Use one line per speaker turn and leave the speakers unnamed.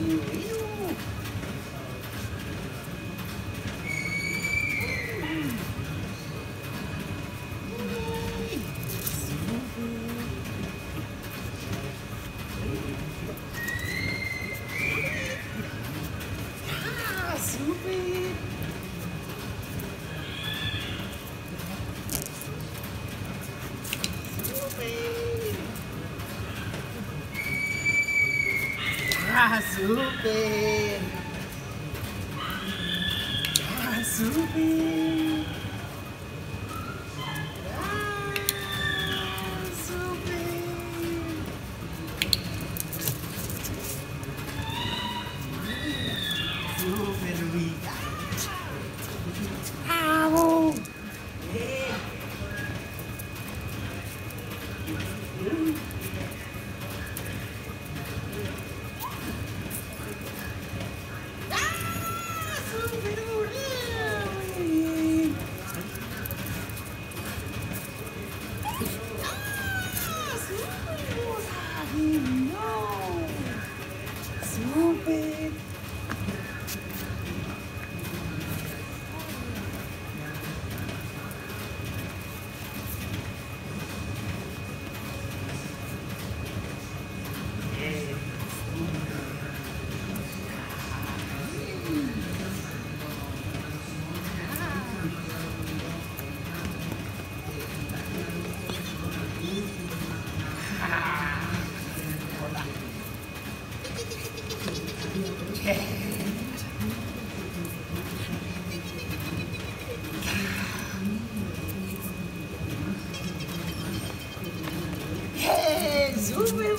Super! Ah, super! Ah, super! Jesus, meu